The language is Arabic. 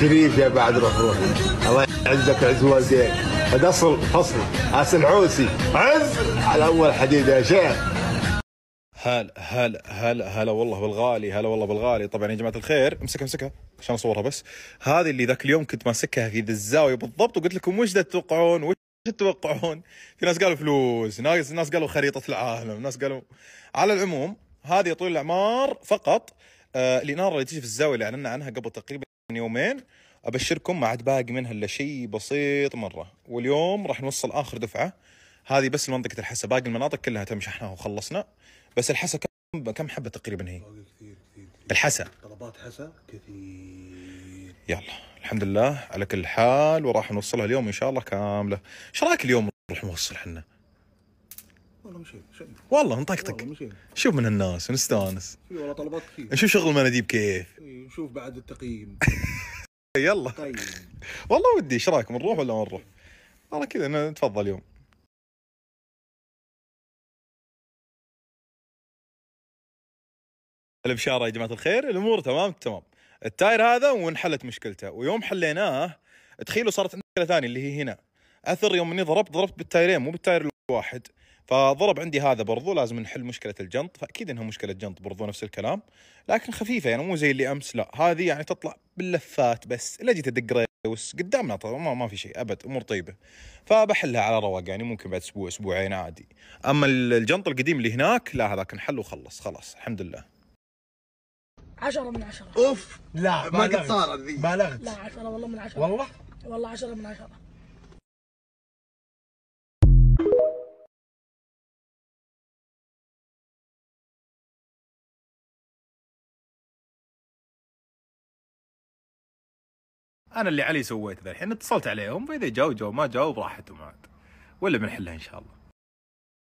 شريفة بعد روح روح الله يعزك ويعز والديك. اصل فصل. حسن عوسي عز! على أول حديد يا شيخ. هلا هلا هلا هلا والله بالغالي هلا والله بالغالي. طبعا يا جماعة الخير امسكها امسكها. عشان أصورها بس. هذه اللي ذاك اليوم كنت ماسكها في ذا الزاوية بالضبط وقلت لكم وش تتوقعون؟ وش تتوقعون؟ في ناس قالوا فلوس ناس ناس قالوا خريطة العالم ناس قالوا. على العموم هذه طول الأعمار فقط آه الاناره اللي تجي في الزاوية اللي اعلنا عنها قبل تقريبا يومين أبشركم ما عاد باقي منها إلا شيء بسيط مرة. واليوم راح نوصل آخر دفعة. هذه بس منطقه الحسا. باقي المناطق كلها تم شحنها وخلصنا. بس الحسا كم كم حبة تقريبا هي؟ كثير كثير. الحسا. طلبات حسا كثير. يلا الحمد لله على كل حال وراح نوصلها اليوم إن شاء الله كاملة. إيش رأيك اليوم نروح نوصل إحنا؟ والله مشينا شيء والله نطقطق. شوف من الناس ونستانس والله طلبات كثير. نشوف شغل المناديب كيف. نشوف بعد التقييم. يلا. طيب. والله ودي إيش رايكم نروح ولا ما نروح؟ والله كذا نتفضل اليوم. البشاره يا جماعة الخير الأمور تمام؟ تمام. التاير هذا وانحلت مشكلته ويوم حليناه تخيلوا صارت عندي مشكله ثانية اللي هي هنا. أثر يوم إني ضربت ضربت بالتايرين مو بالتاير الواحد. فضرب عندي هذا برضو لازم نحل مشكلة الجنط فأكيد إنها مشكلة جنط برضو نفس الكلام. لكن خفيفة يعني مو زي اللي أمس لا هذه يعني تطلع باللفات بس الا جيت ادق ريوس قدامنا طبعا ما, ما في شيء أبد أمور طيبة. فبحلها على رواق يعني ممكن بعد أسبوع أسبوعين عادي. أما الجنط القديم اللي هناك لا هذاك انحل وخلص خلاص الحمد لله. عشرة من عشرة. أوف لا ما قد صارت ذي. بالغت. لا عشرة والله من عشرة. والله؟ والله عشرة من عشرة. أنا اللي علي سويته ذا الحين اتصلت عليهم فإذا جاوا جاوا ما جاوا براحتهم عاد. ولا بنحلها إن شاء الله.